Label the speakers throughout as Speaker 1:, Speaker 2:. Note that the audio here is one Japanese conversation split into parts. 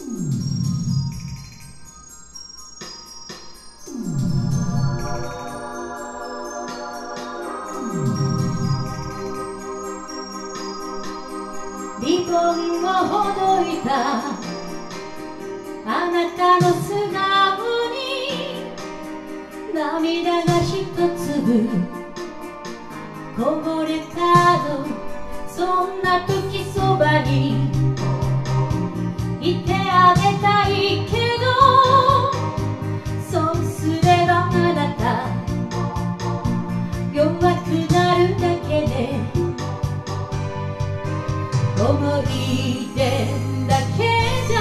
Speaker 1: リボンをほどいた。あなたの素顔に。涙が一粒。こぼれたの。そんな時思い出だけじゃ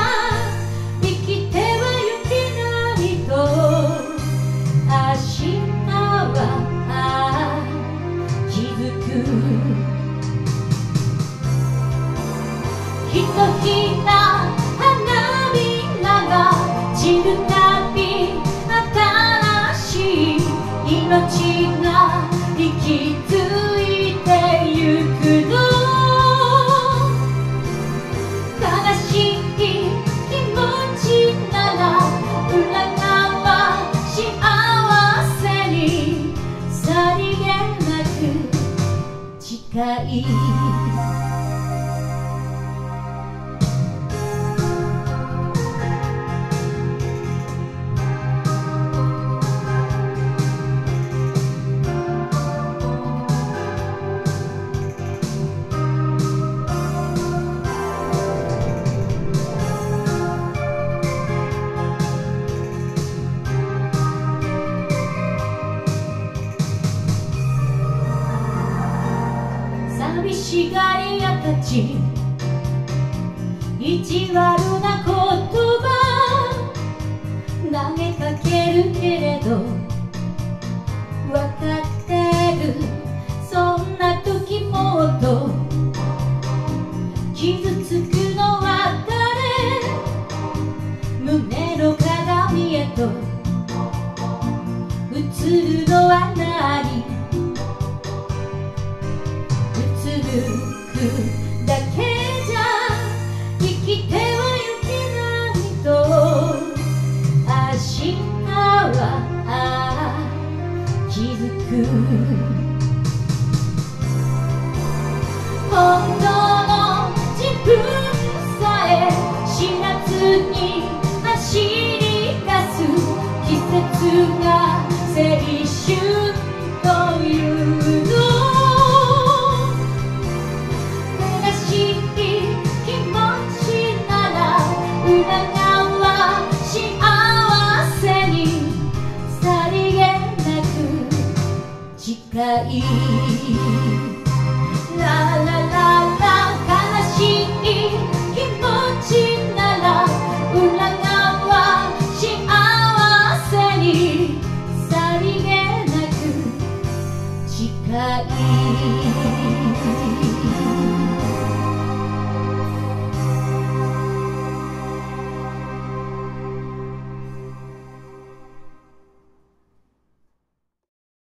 Speaker 1: 生きてはゆけないと。明日は気づく。ひとひなく寂しがり屋たち。意地悪な言葉。投げかけるけれど。づく本当の自分い」「ララララ悲しい気持ちなら裏側幸せにさりげなく近い」